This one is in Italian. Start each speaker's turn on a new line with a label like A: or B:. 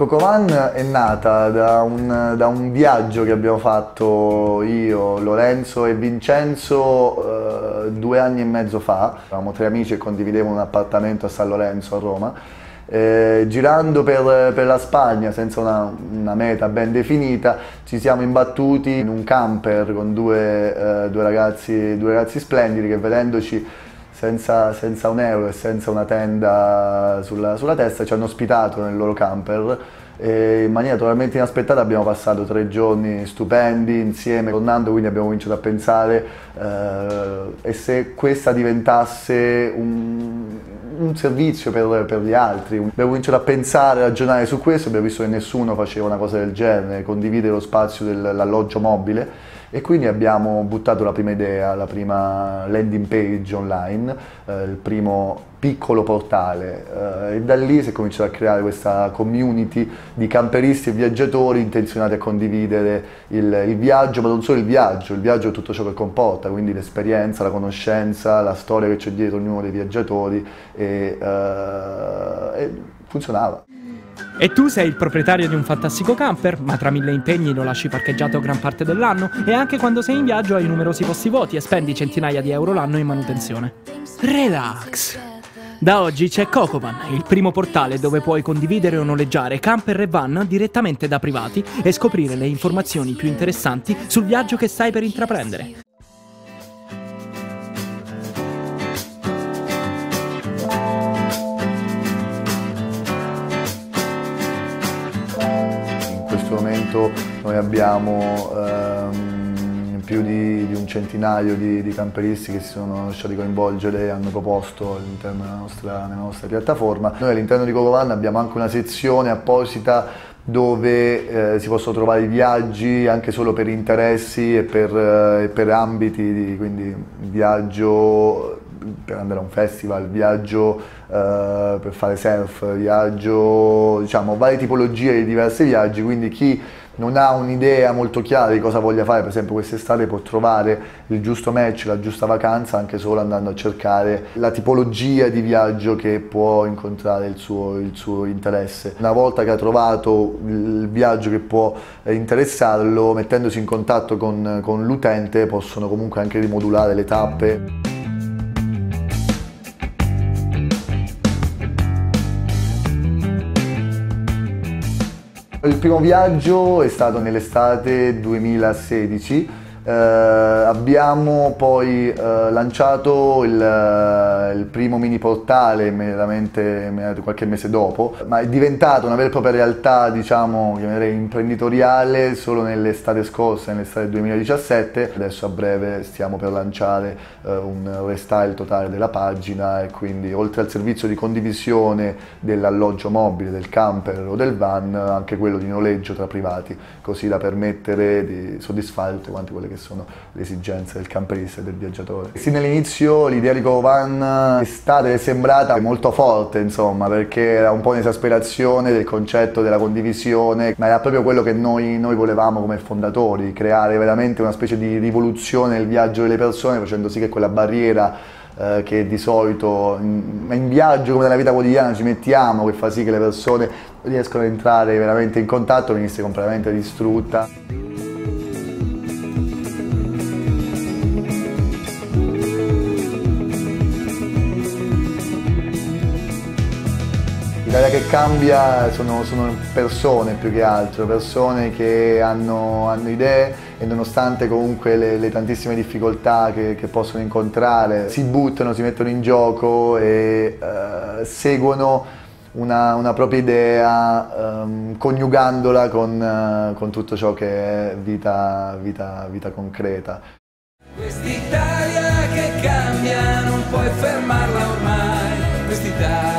A: Cocovan è nata da un, da un viaggio che abbiamo fatto io, Lorenzo e Vincenzo eh, due anni e mezzo fa. Eravamo tre amici e condividevano un appartamento a San Lorenzo a Roma. Eh, girando per, per la Spagna senza una, una meta ben definita ci siamo imbattuti in un camper con due, eh, due ragazzi, due ragazzi splendidi che vedendoci senza, senza, un euro e senza una tenda sulla, sulla, testa ci hanno ospitato nel loro camper e in maniera totalmente inaspettata abbiamo passato tre giorni stupendi insieme, tornando quindi abbiamo cominciato a pensare eh, e se questa diventasse un, un servizio per, per, gli altri. Abbiamo cominciato a pensare, a ragionare su questo, abbiamo visto che nessuno faceva una cosa del genere, condividere lo spazio dell'alloggio mobile e quindi abbiamo buttato la prima idea, la prima landing page online, eh, il primo piccolo portale eh, e da lì si è cominciato a creare questa community di camperisti e viaggiatori intenzionati a condividere il, il viaggio, ma non solo il viaggio, il viaggio è tutto ciò che comporta, quindi l'esperienza, la conoscenza, la storia che c'è dietro ognuno dei viaggiatori e, eh, e funzionava.
B: E tu sei il proprietario di un fantastico camper, ma tra mille impegni lo lasci parcheggiato gran parte dell'anno e anche quando sei in viaggio hai numerosi posti vuoti e spendi centinaia di euro l'anno in manutenzione. Relax! Da oggi c'è Cocovan, il primo portale dove puoi condividere o noleggiare camper e van direttamente da privati e scoprire le informazioni più interessanti sul viaggio che stai per intraprendere.
A: Questo momento noi abbiamo ehm, più di, di, un centinaio di, di, camperisti che si sono lasciati coinvolgere e hanno proposto all'interno della nostra, della nostra piattaforma. Noi all'interno di Cocovan abbiamo anche una sezione apposita dove eh, si possono trovare i viaggi anche solo per interessi e per, eh, per ambiti, quindi viaggio per andare a un festival, viaggio eh, per fare surf, viaggio, diciamo, varie tipologie di diversi viaggi, quindi chi non ha un'idea molto chiara di cosa voglia fare, per esempio quest'estate può trovare il giusto match, la giusta vacanza anche solo andando a cercare la tipologia di viaggio che può incontrare il suo, il suo interesse. Una volta che ha trovato il viaggio che può interessarlo, mettendosi in contatto con, con l'utente possono comunque anche rimodulare le tappe. Il primo viaggio è stato nell'estate 2016 eh, abbiamo poi eh, lanciato il, eh, il, primo mini portale immediatamente, qualche mese dopo, ma è diventato una vera e propria realtà, diciamo, imprenditoriale solo nell'estate scorsa, nell'estate 2017. Adesso a breve stiamo per lanciare eh, un restyle totale della pagina e quindi oltre al servizio di condivisione dell'alloggio mobile, del camper o del van, anche quello di noleggio tra privati, così da permettere di soddisfare tutte quante quelle che sono le esigenze del camperista e del viaggiatore. Sin dall'inizio l'idea di Covan è stata e è sembrata molto forte, insomma, perché era un po' un'esasperazione del concetto della condivisione, ma era proprio quello che noi, noi volevamo come fondatori, creare veramente una specie di rivoluzione nel viaggio delle persone, facendo sì che quella barriera eh, che di solito in, viaggio come nella vita quotidiana ci mettiamo, che fa sì che le persone riescono ad entrare veramente in contatto, venisse completamente distrutta. L'Italia che cambia sono, sono, persone più che altro, persone che hanno, hanno idee e nonostante comunque le, le tantissime difficoltà che, che, possono incontrare si buttano, si mettono in gioco e uh, seguono una, una, propria idea um, coniugandola con, uh, con, tutto ciò che è vita, vita, vita concreta.
C: Quest'Italia che cambia non puoi fermarla ormai, quest'Italia